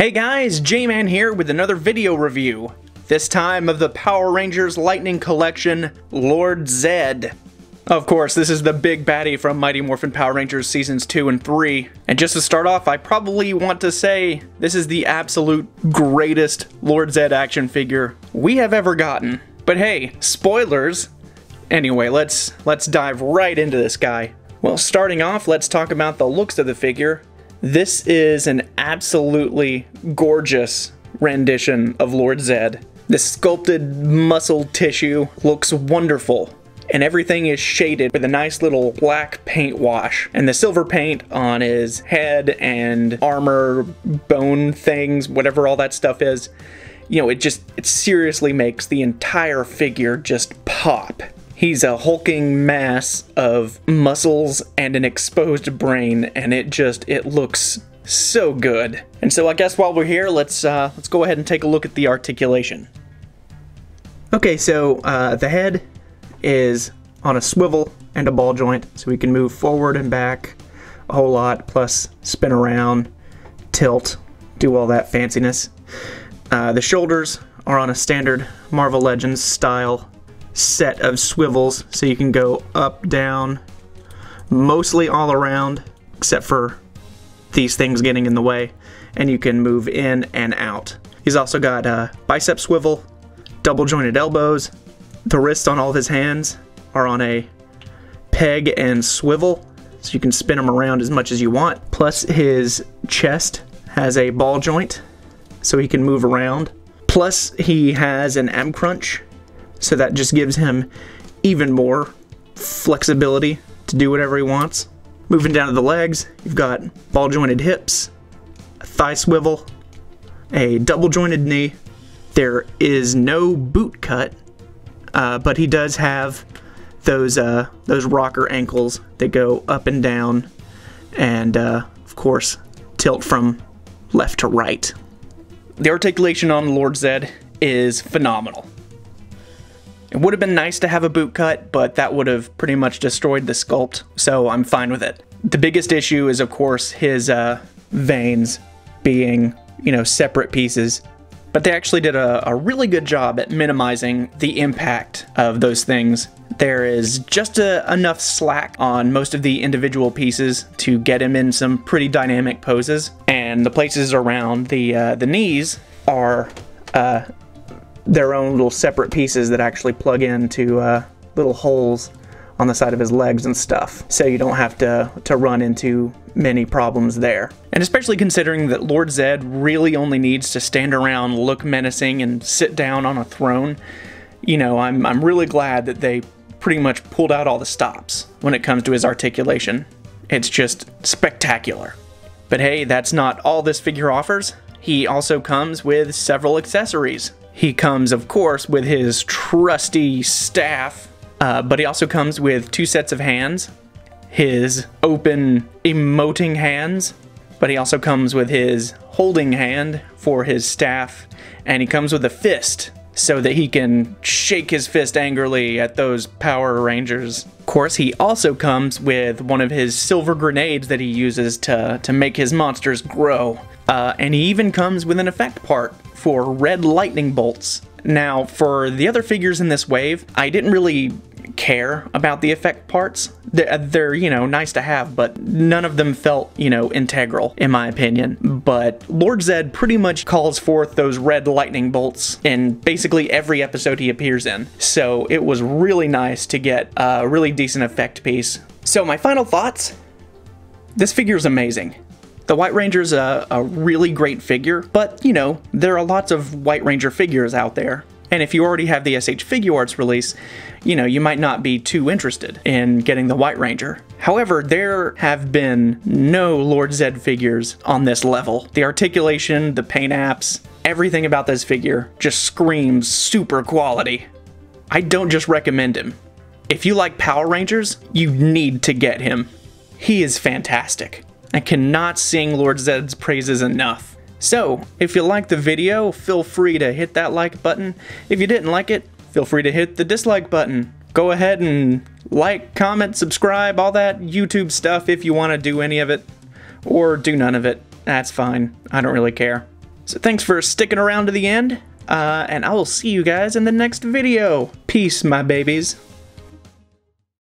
Hey guys, Jmann here with another video review. This time of the Power Rangers Lightning Collection, Lord Zedd. Of course, this is the big baddie from Mighty Morphin Power Rangers Seasons 2 and 3. And just to start off, I probably want to say this is the absolute greatest Lord Zedd action figure we have ever gotten. But hey, spoilers! Anyway, let's let's dive right into this guy. Well, starting off, let's talk about the looks of the figure. This is an absolutely gorgeous rendition of Lord Zedd. The sculpted muscle tissue looks wonderful and everything is shaded with a nice little black paint wash. And the silver paint on his head and armor, bone things, whatever all that stuff is, you know, it just, it seriously makes the entire figure just pop. He's a hulking mass of muscles and an exposed brain, and it just, it looks so good. And so I guess while we're here, let's, uh, let's go ahead and take a look at the articulation. Okay, so uh, the head is on a swivel and a ball joint, so we can move forward and back a whole lot, plus spin around, tilt, do all that fanciness. Uh, the shoulders are on a standard Marvel Legends style set of swivels, so you can go up, down, mostly all around, except for these things getting in the way, and you can move in and out. He's also got a bicep swivel, double jointed elbows, the wrists on all of his hands are on a peg and swivel, so you can spin them around as much as you want. Plus his chest has a ball joint, so he can move around. Plus he has an ab crunch, so that just gives him even more flexibility to do whatever he wants. Moving down to the legs, you've got ball jointed hips, a thigh swivel, a double jointed knee. There is no boot cut, uh, but he does have those uh, those rocker ankles that go up and down, and uh, of course tilt from left to right. The articulation on Lord Zedd is phenomenal. It would have been nice to have a boot cut, but that would have pretty much destroyed the sculpt, so I'm fine with it. The biggest issue is, of course, his uh, veins being, you know, separate pieces. But they actually did a, a really good job at minimizing the impact of those things. There is just a, enough slack on most of the individual pieces to get him in some pretty dynamic poses, and the places around the uh, the knees are uh, their own little separate pieces that actually plug into uh, little holes on the side of his legs and stuff, so you don't have to, to run into many problems there. And especially considering that Lord Zedd really only needs to stand around, look menacing, and sit down on a throne, you know, I'm, I'm really glad that they pretty much pulled out all the stops when it comes to his articulation. It's just spectacular. But hey, that's not all this figure offers. He also comes with several accessories. He comes, of course, with his trusty staff, uh, but he also comes with two sets of hands, his open emoting hands, but he also comes with his holding hand for his staff, and he comes with a fist so that he can shake his fist angrily at those Power Rangers. Of course, he also comes with one of his silver grenades that he uses to, to make his monsters grow. Uh, and he even comes with an effect part for red lightning bolts. Now, for the other figures in this wave, I didn't really care about the effect parts. They're, uh, they're, you know, nice to have, but none of them felt, you know, integral, in my opinion. But Lord Zedd pretty much calls forth those red lightning bolts in basically every episode he appears in. So it was really nice to get a really decent effect piece. So my final thoughts? This figure is amazing. The White Ranger's a, a really great figure, but, you know, there are lots of White Ranger figures out there. And if you already have the SH Figuarts release, you know, you might not be too interested in getting the White Ranger. However, there have been no Lord Zedd figures on this level. The articulation, the paint apps, everything about this figure just screams super quality. I don't just recommend him. If you like Power Rangers, you need to get him. He is fantastic. I cannot sing Lord Zedd's praises enough. So, if you liked the video, feel free to hit that like button. If you didn't like it, feel free to hit the dislike button. Go ahead and like, comment, subscribe, all that YouTube stuff if you want to do any of it. Or do none of it. That's fine. I don't really care. So thanks for sticking around to the end, uh, and I will see you guys in the next video. Peace, my babies.